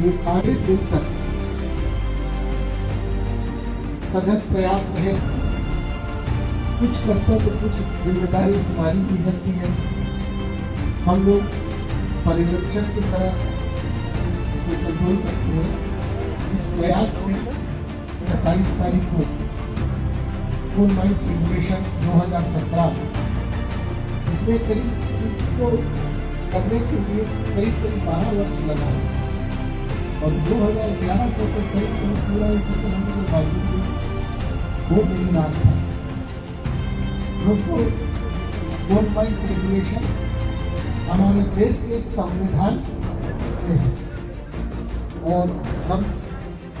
ये सारे दिन तक सघन प्रयास रहे। कुछ कर्तव्य कुछ ज़िम्मेदारी हमारी भी रहती है। हम लोग पर्यवेक्षण की तरह इसको कंट्रोल करते हैं। इस प्रयास में सत्ताईस तारीख को फ़ोन माइंस रेगुलेशन दो हज़ार सत्रह। इसमें करीब इसको करने के लिए करीब करीब बारह वर्ष लगा और दो हज़ार ग्यारह से तो करीब करीब पूरा इस होने के बावजूद भी वो नहीं रहा था दोस्तों फ़ोन माइंस रेगुलेशन हमारे देश के संविधान से है। और हम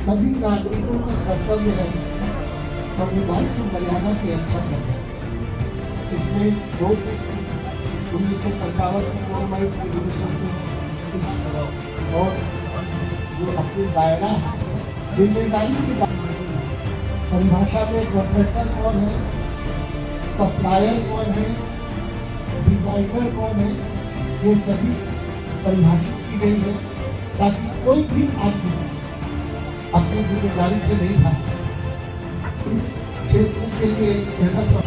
सभी नागरिकों का कर्तव्य है संविधान की मर्यादा की रक्षा करना इसमें दो उन्नीस सौ सत्तावन की नॉर्माइज रेगुलेशन से और जो अपनी दायरा है ज़िम्मेदारी की बात परिभाषा में कॉन्ट्रैक्टर कौन है सप्लायर कौन है डिज़ाइनर कौन है ये सभी परिभाषित की गई है ताकि कोई भी आदमी अपनी ज़िम्मेदारी से नहीं भाग इस क्षेत्र के लिए कहना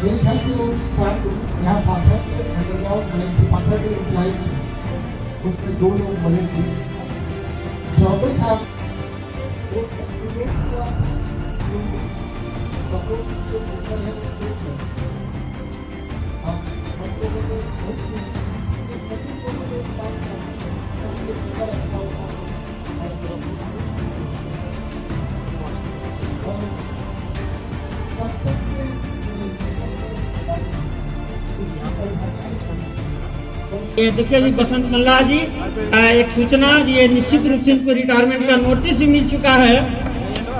ये था कि वो साथ यहाँ पाठक के अंडरग्राउंड बने पाठक के एम्प्लॉय उसमें दो लोग बने थे चौबीस साहब वो हुआ सपोर्ट जो होटल है वो हम लोगों ने बहुत सभी लोगों ने काम किया सबके ऊपर अच्छा होता और तब तक ये देखिए अभी बसंत मल्ला जी एक सूचना, ये निश्चित रूप से इनको रिटायरमेंट का नोटिस भी मिल चुका है।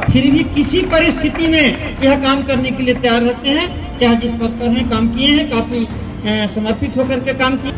फिर भी किसी परिस्थिति में यह काम करने के लिए तैयार रहते हैं, चाहे जिस पद पर हैं, काम किए हैं, काफ़ी समर्पित होकर के काम किए।